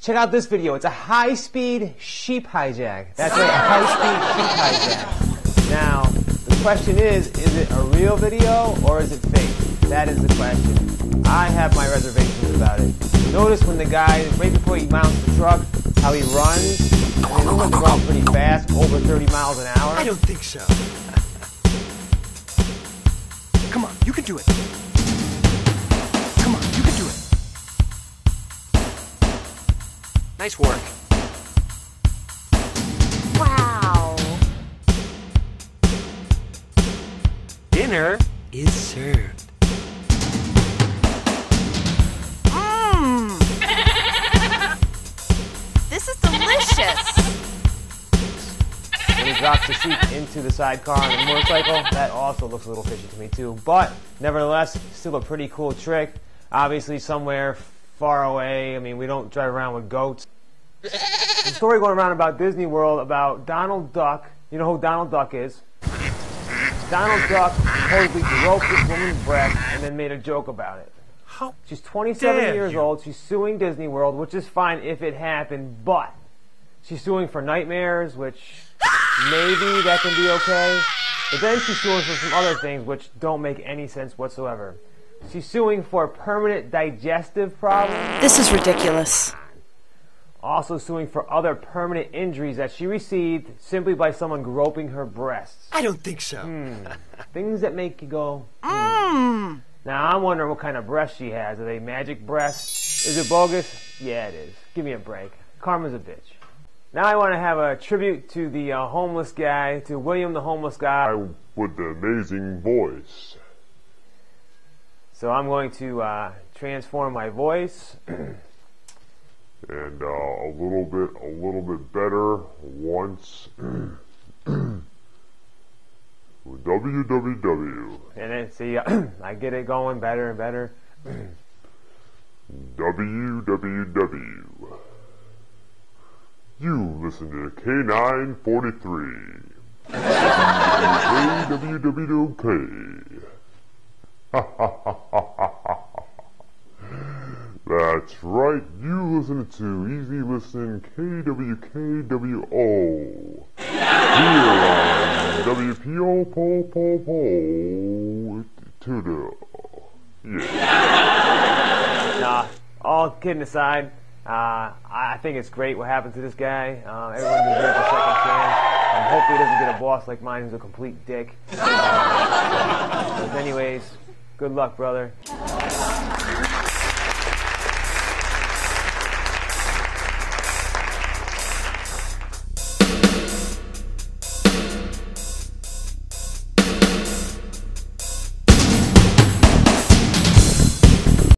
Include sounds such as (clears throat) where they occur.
Check out this video. It's a high-speed sheep hijack. That's right, a high-speed sheep hijack. Now, the question is, is it a real video or is it fake? That is the question. I have my reservations about it. Notice when the guy, right before he mounts the truck, how he runs. I mean, it looks run pretty fast, over 30 miles an hour. I don't think so. (laughs) Come on, you can do it. Nice work. Wow. Dinner is served. Mmm. (laughs) this is delicious. When he drops the sheep into the sidecar on the motorcycle, that also looks a little fishy to me too. But nevertheless, still a pretty cool trick. Obviously, somewhere far away. I mean, we don't drive around with goats. There's a story going around about Disney World about Donald Duck. You know who Donald Duck is? Donald Duck supposedly groped this woman's breast and then made a joke about it. How? She's 27 dare years you. old. She's suing Disney World, which is fine if it happened, but she's suing for nightmares, which maybe that can be okay. But then she's suing for some other things which don't make any sense whatsoever. She's suing for permanent digestive problems, This is ridiculous. Also suing for other permanent injuries that she received simply by someone groping her breasts. I don't think so. Things that make you go, Mmm. Now I'm wondering what kind of breasts she has. Are they magic breasts? Is it bogus? Yeah, it is. Give me a break. Karma's a bitch. Now I want to have a tribute to the uh, homeless guy, to William the homeless guy. I with the amazing voice. So I'm going to uh, transform my voice. (clears throat) and uh, a little bit, a little bit better once. (clears throat) www. And then see, (clears throat) I get it going better and better. (clears throat) www. You listen to K943. KWWK. (laughs) That's right, you listen to Easy Listen KWKWO. Here on WPO Po Po Po Tudo. Yeah. Nah, all kidding aside, uh, I think it's great what happened to this guy. Uh, everyone deserves a second chance. Um, hopefully, he doesn't get a boss like mine who's a complete dick. Uh, (laughs) but anyways, good luck, brother.